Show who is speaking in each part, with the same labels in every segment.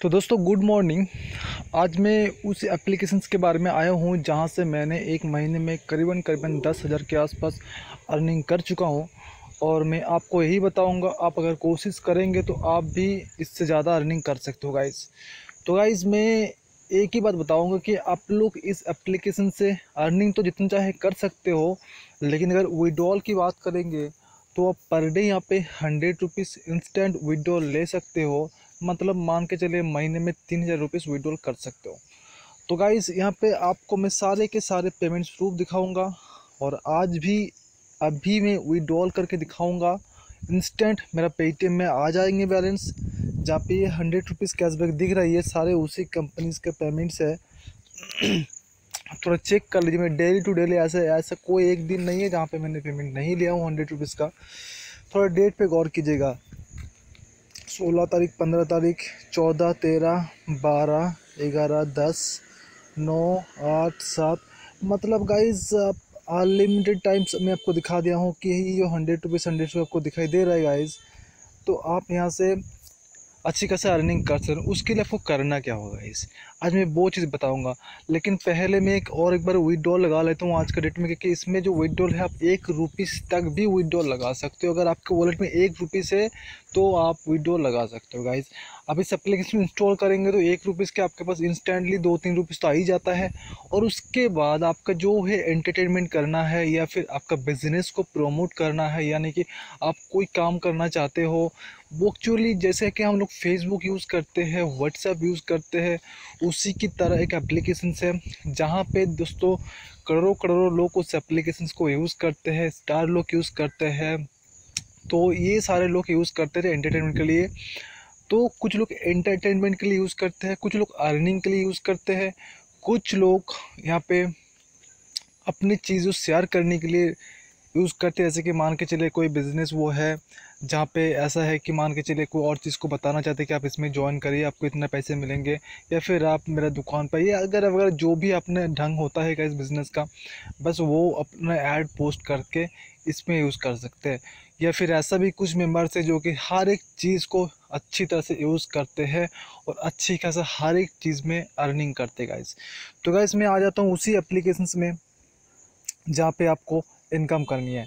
Speaker 1: तो दोस्तों good morning आज मैं उस एप्लीकेशंस के बारे में आया हूँ जहाँ से मैंने एक महीने में करीबन करीबन दस हज़ार के आसपास अर्निंग कर चुका हूँ। और मैं आपको यही बताऊँगा, आप अगर कोशिश करेंगे तो आप भी इससे ज़्यादा अर्निंग कर सकते हो गाइज़ तो गाइज़ मैं एक ही बात बताऊँगा कि आप लोग इस एप्लीकेशन से अर्निंग तो जितना चाहे कर सकते हो, लेकिन अगर विड्रॉल की बात करेंगे तो आप पर डे यहाँ पे हंड्रेड रुपीज़ इंस्टेंट विड्रॉल ले सकते हो। मतलब मान के चलिए महीने में तीन हज़ार रुपीज़ विड्रॉल कर सकते हो। तो गाइज़ यहाँ पे आपको मैं सारे के सारे पेमेंट्स प्रूफ दिखाऊँगा और आज भी, अभी मैं विड्रॉल करके दिखाऊँगा। इंस्टेंट मेरा पेटीएम में आ जाएँगे बैलेंस जहाँ पे ये हंड्रेड रुपीज़ कैशबैक दिख रही है, सारे उसी कंपनीज़ के पेमेंट्स है। थोड़ा चेक कर लीजिए, मैं डेली टू डेली ऐसे, ऐसा कोई एक दिन नहीं है जहाँ पे मैंने पेमेंट नहीं लिया हूँ हंड्रेड रुपीज़ का। थोड़ा डेट पे गौर कीजिएगा। सोलह तारीख, पंद्रह तारीख, चौदह, तेरह, बारह, ग्यारह, दस, नौ, आठ, सात। मतलब गाइज़ अनलिमिटेड टाइम्स मैं आपको दिखा दिया हूँ कि ये जो हंड्रेड रुपीज़ हंड्रेड रुपये आपको दिखाई दे रहा है गाइज़ तो आप यहाँ से अच्छी खासी अर्निंग कर सकूँ उसके लिए आपको करना क्या होगा इस आज मैं वो चीज़ बताऊँगा। लेकिन पहले मैं एक और एक बार विदड्रॉल लगा लेता हूँ आज के डेट में, क्योंकि इसमें जो विदड्रॉल है, आप एक रुपीस तक भी विदड्रॉल लगा सकते हो। अगर आपके वॉलेट में एक रुपीस है तो आप विदड्रॉल लगा सकते हो गाइज़ अब इस एप्लीकेशन इंस्टॉल करेंगे तो एक रुपीज़ के आपके पास इंस्टेंटली दो तीन रुपीज़ तो आ ही जाता है। और उसके बाद आपका जो है एंटरटेनमेंट करना है या फिर आपका बिज़नेस को प्रमोट करना है, यानी कि आप कोई काम करना चाहते हो, वो एक्चुअली जैसे कि हम लोग फेसबुक यूज़ करते हैं व्हाट्सएप यूज़ करते हैं, उसी की तरह एक एप्लीकेशन है, जहाँ पे दोस्तों करोड़ों करोड़ों लोग उस एप्लीकेशन को यूज़ करते हैं स्टार लोग यूज़ करते हैं। तो ये सारे लोग यूज़ करते थे एंटरटेनमेंट के लिए। तो कुछ लोग एंटरटेनमेंट के लिए यूज़ करते हैं, कुछ लोग अर्निंग के लिए यूज़ करते हैं, कुछ लोग यहाँ पे अपनी चीज़ों शेयर करने के लिए यूज़ करते हैं। जैसे कि मान के चले कोई बिज़नेस वो है, जहाँ पे ऐसा है कि मान के चले कोई और चीज़ को बताना चाहते हैं कि आप इसमें ज्वाइन करिए, आपको इतने पैसे मिलेंगे, या फिर आप मेरा दुकान पर, या अगर अगर जो भी अपने ढंग होता है इस बिज़नेस का, बस वो अपना ऐड पोस्ट करके इसमें यूज़ कर सकते हैं। या फिर ऐसा भी कुछ मेंबर्स है जो कि हर एक चीज़ को अच्छी तरह से यूज़ करते हैं और अच्छी खासा हर एक चीज़ में अर्निंग करते गाइस तो गाइस मैं आ जाता हूँ उसी एप्लीकेशंस में जहाँ पे आपको इनकम करनी है।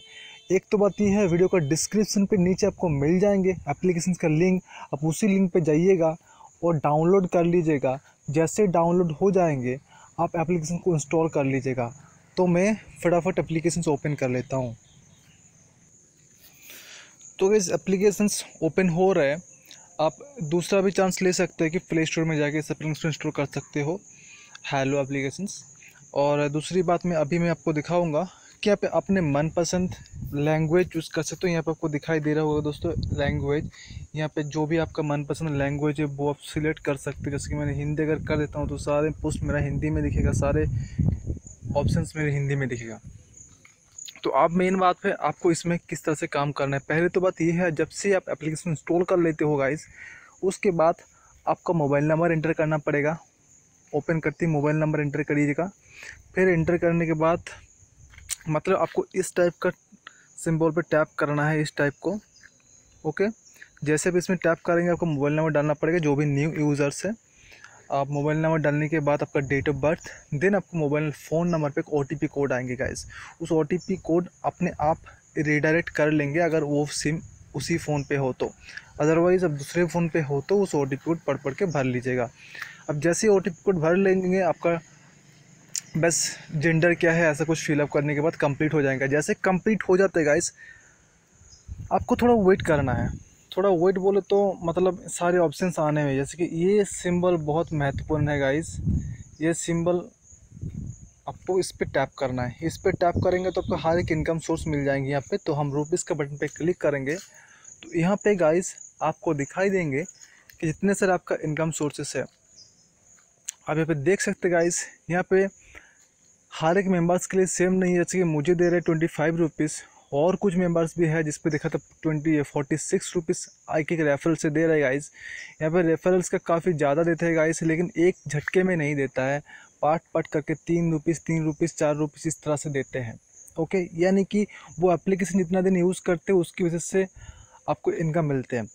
Speaker 1: एक तो बात यह है वीडियो का डिस्क्रिप्शन पे नीचे आपको मिल जाएँगे एप्लीकेशन का लिंक आप उसी लिंक पे जाइएगा और डाउनलोड कर लीजिएगा। जैसे डाउनलोड हो जाएँगे, आप एप्लीकेशन को इंस्टॉल कर लीजिएगा। तो मैं फटाफट एप्लीकेशन ओपन कर लेता हूँ। तो इस एप्लीकेशन ओपन हो रहे हैं। आप दूसरा भी चांस ले सकते हैं कि प्ले स्टोर में जाके इस इंस्टॉल कर सकते हो। हेलो एप्लीकेशंस और दूसरी बात मैं अभी मैं आपको दिखाऊँगा कि आप अपने मनपसंद लैंग्वेज चूज़ कर सकते हो। यहाँ पे आपको दिखाई दे रहा होगा दोस्तों लैंग्वेज यहाँ पे जो भी आपका मनपसंद लैंग्वेज है, वो आप सिलेक्ट कर सकते हो। जैसे कि मैंने हिंदी अगर कर देता हूँ तो सारे पोस्ट मेरा हिंदी में दिखेगा, सारे ऑप्शंस मेरे हिंदी में दिखेगा। तो आप मेन बात है आपको इसमें किस तरह से काम करना है? पहले तो बात ये है, जब से आप एप्लीकेशन इंस्टॉल कर लेते हो गाइस उसके बाद आपका मोबाइल नंबर इंटर करना पड़ेगा। ओपन करती मोबाइल नंबर इंटर करिएगा। फिर इंटर करने के बाद मतलब आपको इस टाइप का सिंबल पे टैप करना है इस टाइप को। ओके जैसे भी इसमें टैप करेंगे, आपको मोबाइल नंबर डालना पड़ेगा, जो भी न्यू यूज़र्स है। आप मोबाइल नंबर डालने के बाद आपका डेट ऑफ़ बर्थ देन आपको मोबाइल फ़ोन नंबर पे एक ओटीपी कोड आएँगे गाइस उस ओटीपी कोड अपने आप रिडायरेक्ट कर लेंगे अगर वो सिम उसी फ़ोन पे हो तो. अदरवाइज़ अब दूसरे फ़ोन पे हो तो उस ओटीपी कोड पढ़ पढ़ के भर लीजिएगा. अब जैसे OTP कोड भर लेंगे, आपका बस जेंडर क्या है, ऐसा कुछ फिलअप करने के बाद कंप्लीट हो जाएगा. जैसे कंप्लीट हो जाते गाइस आपको थोड़ा वेट करना है. थोड़ा वेट बोले तो मतलब सारे ऑप्शंस आने में जैसे कि ये सिंबल बहुत महत्वपूर्ण है गाइस ये सिंबल आपको इस पर टैप करना है। इस पर टैप करेंगे तो आपको हर एक इनकम सोर्स मिल जाएँगे यहाँ पे। तो हम रुपीज़ का बटन पे क्लिक करेंगे। तो यहाँ पे गाइस आपको दिखाई देंगे कि जितने सारे आपका इनकम सोर्सेस है। आप यहाँ पे देख सकते गाइस यहाँ पे हर एक मेंबर्स के लिए सेम नहीं है। जैसे कि मुझे दे रहे हैं ट्वेंटी फाइव रुपीज़ और कुछ मेंबर्स भी है जिस पे देखा था ट्वेंटी फोर्टी सिक्स रुपीज़ आई के रेफरल से दे रहे गाइस यहाँ पे रेफरल्स का काफ़ी ज़्यादा देते हैं गाइस लेकिन एक झटके में नहीं देता है। पार्ट पार्ट करके तीन रुपीज़ तीन रुपीज़ चार रुपीज़ इस तरह से देते हैं। ओके यानी कि वो एप्लीकेशन जितना दिन यूज़ करते उसकी वजह से आपको इनकम मिलते हैं।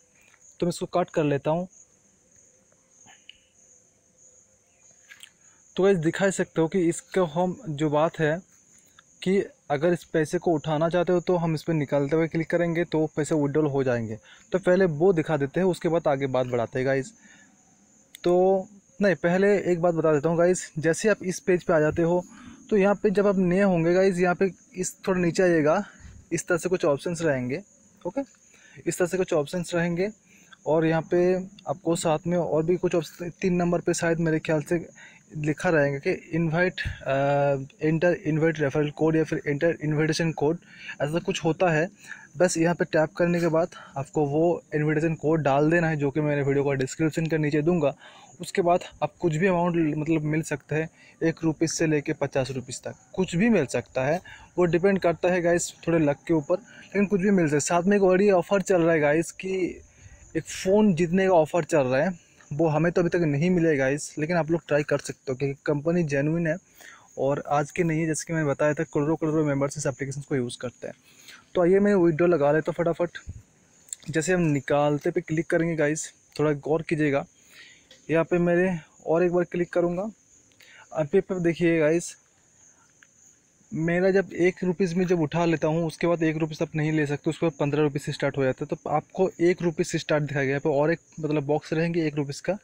Speaker 1: तो मैं इसको कट कर लेता हूँ। तो गाइस दिखा सकते हो कि इसका हम जो बात है कि अगर इस पैसे को उठाना चाहते हो तो हम इस पर निकालते हुए क्लिक करेंगे तो पैसे विड्रॉल हो जाएँगे। तो पहले वो दिखा देते हैं, उसके बाद आगे बात बढ़ाते हैं गाइस तो नहीं, पहले एक बात बता देता हूँ गाइस जैसे आप इस पेज पे आ जाते हो तो यहाँ पे जब आप नए होंगे गाइज़ यहाँ पे इस थोड़ा नीचे आइएगा। इस तरह से कुछ ऑप्शंस रहेंगे ओके इस तरह से कुछ ऑप्शंस रहेंगे और यहाँ पे आपको साथ में और भी कुछ ऑप्शन तीन नंबर पे शायद मेरे ख्याल से लिखा रहेगा कि invite enter invite referral code या फिर इंटर इनविटेशन कोड ऐसा कुछ होता है। बस यहाँ पे टैप करने के बाद आपको वो इनविटेशन कोड डाल देना है, जो कि मैंने वीडियो का डिस्क्रिप्शन के नीचे दूँगा। उसके बाद आप कुछ भी अमाउंट मतलब मिल सकता है, एक रुपीज़ से लेके पचास रुपीज़ तक। कुछ भी मिल सकता है। वो डिपेंड करता है गाइस थोड़े लक के ऊपर, लेकिन कुछ भी मिल सकता है। साथ में एक बड़ी ऑफ़र चल रहा है गाइस कि एक फ़ोन जीतने का ऑफ़र चल रहा है वो हमें तो अभी तक नहीं मिलेगा इस लेकिन आप लोग ट्राई कर सकते हो, क्योंकि कंपनी जेनुइन है और आज के नहीं है, जैसे कि मैंने बताया था करोड़ों करोड़ों मेंबर्स इस एप्लीकेशन को यूज़ करते हैं। तो आइए मैं विडो लगा लेता हूँ फटाफट। जैसे हम निकालते पे क्लिक करेंगे गाइस थोड़ा गौर कीजिएगा। यहाँ पे मेरे और एक बार क्लिक करूँगा। अभी पे देखिए गाइस मेरा जब एक रुपीज़ में जब उठा लेता हूँ, उसके बाद एक रुपीज़ आप नहीं ले सकते, उसके बाद पंद्रह रुपीज़ से स्टार्ट हो जाता है। तो आपको एक रुपीज़ से स्टार्ट दिखाया गया है। और एक मतलब बॉक्स रहेंगे एक रुपीज़ का।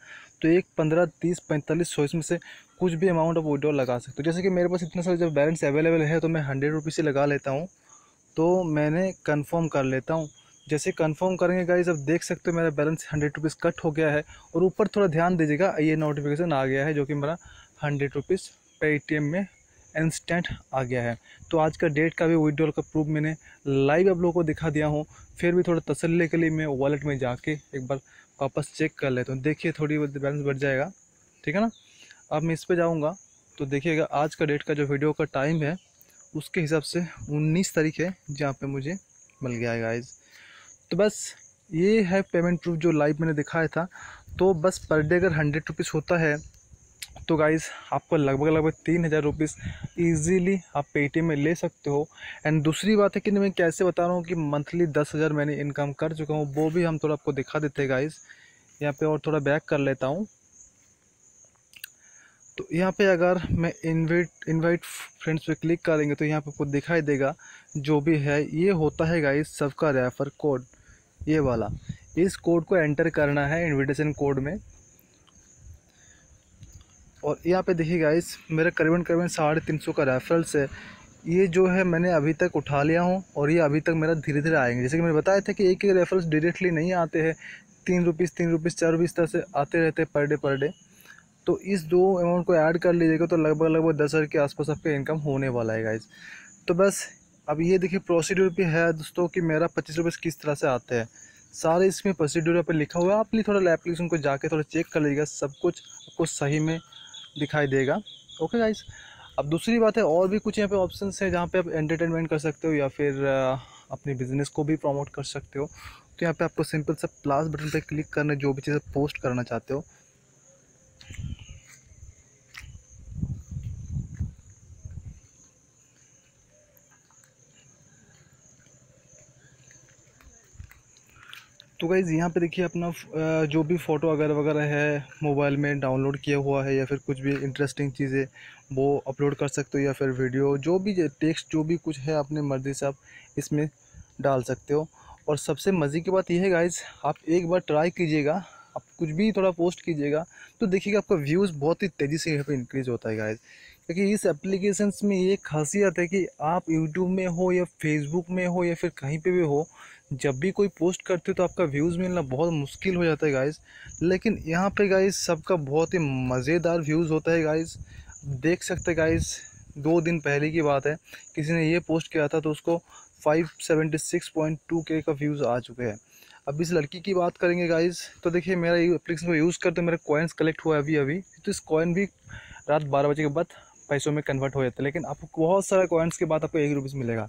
Speaker 1: तो एक पंद्रह, तीस, पैंतालीस, सौ इसमें से कुछ भी अमाउंट आप विड्रॉल लगा सकते हो। जैसे कि मेरे पास इतना सारा जब बैलेंस अवेलेबल है तो मैं हंड्रेड रुपीज़ से लगा लेता हूँ। तो मैंने कन्फर्म कर लेता हूँ। जैसे कंफर्म करेंगे गाइज़ अब देख सकते हो मेरा बैलेंस हंड्रेड रुपीज़ कट हो गया है। और ऊपर थोड़ा ध्यान दीजिएगा, ये नोटिफिकेशन आ गया है, जो कि मेरा हंड्रेड रुपीज़ पे में इंस्टेंट आ गया है। तो आज का डेट का भी विड्रॉल का प्रूफ मैंने लाइव आप लोगों को दिखा दिया हूँ। फिर भी थोड़ा तसल्ली के लिए मैं वॉलेट में जाके एक बार वापस चेक कर लेता हूँ। देखिए थोड़ी बैलेंस बढ़ जाएगा। ठीक है ना? अब मैं इस पर जाऊँगा। तो देखिएगा, आज का डेट का जो वीडियो का टाइम है, उसके हिसाब से उन्नीस तारीख है जहाँ पर मुझे मिल गया है गाइज़ तो बस ये है पेमेंट प्रूफ जो लाइव मैंने दिखाया था। तो बस पर डे अगर हंड्रेड रुपीज़ होता है तो गाइज़ आपको लगभग लगभग तीन हज़ार रुपीज़ ईजीली आप पेटीएम में ले सकते हो। एंड दूसरी बात है कि मैं कैसे बता रहा हूँ कि मंथली दस हज़ार मैंने इनकम कर चुका हूँ, वो भी हम थोड़ा आपको दिखा देते हैं गाइज़ यहाँ पे और थोड़ा बैक कर लेता हूँ। तो यहाँ पे अगर मैं इनवाइट इनवाइट फ्रेंड्स पे क्लिक करेंगे तो यहाँ पे आपको दिखाई देगा, जो भी है, ये होता है गाइस सबका रेफर कोड ये वाला। इस कोड को एंटर करना है इनविटेशन कोड में। और यहाँ पे देखिए गाइस मेरा करीबन करीबन साढ़े तीन सौ का रेफरल्स है। ये जो है मैंने अभी तक उठा लिया हूँ और ये अभी तक मेरा धीरे धीरे आएँगे। जैसे कि मैंने बताया था कि एक एक रेफरल्स डायरेक्टली नहीं आते हैं। तीन रुपीज़ तीन रुपीज़ चार रुपीज़ तरह से आते रहते हैं पर डे पर डे तो इस दो अमाउंट को ऐड कर लीजिएगा तो लगभग लगभग दस हज़ार के आसपास आपका इनकम होने वाला है गाइज़ तो बस, अब ये देखिए प्रोसीड्यूर भी है दोस्तों कि मेरा पच्चीस रुपये किस तरह से आते हैं। सारे इसमें प्रोसीड्यूर पर लिखा हुआ है। आप थोड़ा एप्लीकेशन को जाके थोड़ा चेक कर लीजिएगा। सब कुछ आपको सही में दिखाई देगा। ओके गाइस अब दूसरी बात है, और भी कुछ यहाँ पे ऑप्शन है जहाँ पे आप एंटरटेनमेंट कर सकते हो या फिर अपने बिज़नेस को भी प्रमोट कर सकते हो। तो यहाँ पे आपको सिंपल सा प्लस बटन पे क्लिक करना, जो भी चीज़ें पोस्ट करना चाहते हो। तो गाइज़ यहाँ पे देखिए अपना जो भी फ़ोटो वगैरह वगैरह है मोबाइल में डाउनलोड किया हुआ है या फिर कुछ भी इंटरेस्टिंग चीज़ें, वो अपलोड कर सकते हो या फिर वीडियो जो भी टेक्स्ट जो भी कुछ है अपने मर्ज़ी से आप इसमें डाल सकते हो। और सबसे मज़े की बात यह है गाइज़ आप एक बार ट्राई कीजिएगा, आप कुछ भी थोड़ा पोस्ट कीजिएगा तो देखिएगा आपका व्यूज़ बहुत ही तेज़ी से यहाँ पर इंक्रीज़ होता है गाइज़ क्योंकि इस एप्लीकेशन में ये खासियत है कि आप यूट्यूब में हो या फेसबुक में हो या फिर कहीं पे भी हो जब भी कोई पोस्ट करते हो तो आपका व्यूज़ मिलना बहुत मुश्किल हो जाता है गाइज़ लेकिन यहाँ पे गाइज़ सबका बहुत ही मज़ेदार व्यूज़ होता है गाइज़ देख सकते गाइज़ दो दिन पहले की बात है। किसी ने ये पोस्ट किया था तो उसको five seventy six point two K का व्यूज़ आ चुके हैं। अब इस लड़की की बात करेंगे गाइज़ तो देखिए, मेरा एप्लीकेशन को यूज़ करते मेरा कॉइन्स कलेक्ट हुआ अभी अभी। तो इस कॉइन भी रात बारह बजे के बाद पैसों में कन्वर्ट हो जाते हैं। लेकिन आपको बहुत सारे कॉइन्स के बाद आपको एक रुपीज़ मिलेगा।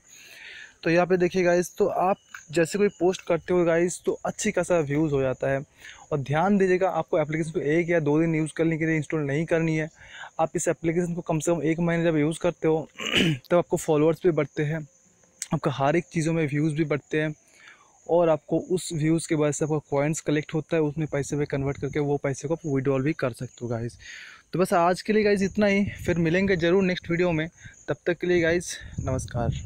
Speaker 1: तो यहाँ पे देखिए गाइस तो आप जैसे कोई पोस्ट करते हो गाइस तो अच्छी खासा व्यूज़ हो जाता है। और ध्यान दीजिएगा, आपको एप्लीकेशन को एक या दो दिन यूज़ करने के लिए इंस्टॉल नहीं करनी है। आप इस एप्लीकेशन को कम से कम एक महीने जब यूज़ करते हो, तब आपको फॉलोअर्स भी बढ़ते हैं, आपका हर एक चीज़ों में व्यूज़ भी बढ़ते हैं, और आपको उस व्यूज़ के वजह से आपका कॉइन्स कलेक्ट होता है, उसमें पैसे में कन्वर्ट करके वो पैसे को आप विड्रॉल भी कर सकते हो गाइस तो बस आज के लिए गाइज़ इतना ही, फिर मिलेंगे ज़रूर नेक्स्ट वीडियो में, तब तक के लिए गाइज़ नमस्कार।